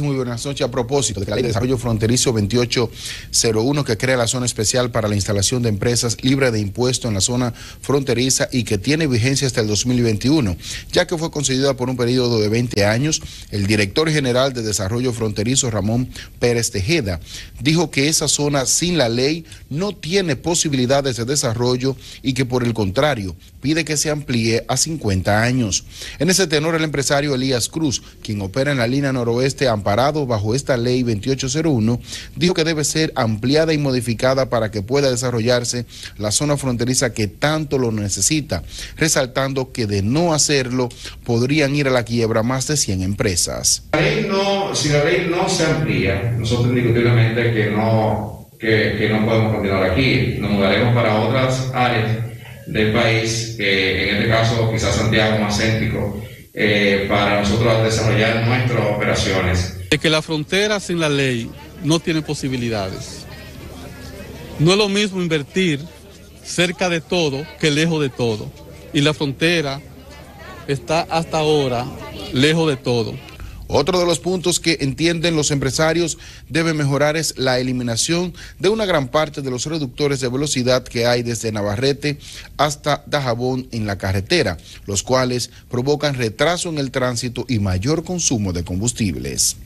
Muy buenas noches. A propósito de la Ley de Desarrollo Fronterizo 2801 que crea la zona especial para la instalación de empresas libre de impuesto en la zona fronteriza y que tiene vigencia hasta el 2021, ya que fue concedida por un periodo de 20 años, el director general de Desarrollo Fronterizo, Ramón Pérez Tejeda, dijo que esa zona sin la ley no tiene posibilidades de desarrollo y que por el contrario pide que se amplíe a 50 años. En ese tenor, el empresario Elías Cruz, quien opera en la línea noroeste, parado bajo esta ley 2801, dijo que debe ser ampliada y modificada para que pueda desarrollarse la zona fronteriza que tanto lo necesita, resaltando que de no hacerlo podrían ir a la quiebra más de 100 empresas. no, si la ley no se amplía, nosotros indiscutiblemente que no, que, no podemos continuar aquí, nos mudaremos para otras áreas del país, en este caso quizás Santiago más céntrico, eh, para nosotros desarrollar nuestras operaciones. De que la frontera sin la ley no tiene posibilidades. No es lo mismo invertir cerca de todo que lejos de todo. Y la frontera está hasta ahora lejos de todo. Otro de los puntos que entienden los empresarios debe mejorar es la eliminación de una gran parte de los reductores de velocidad que hay desde Navarrete hasta Dajabón en la carretera, los cuales provocan retraso en el tránsito y mayor consumo de combustibles.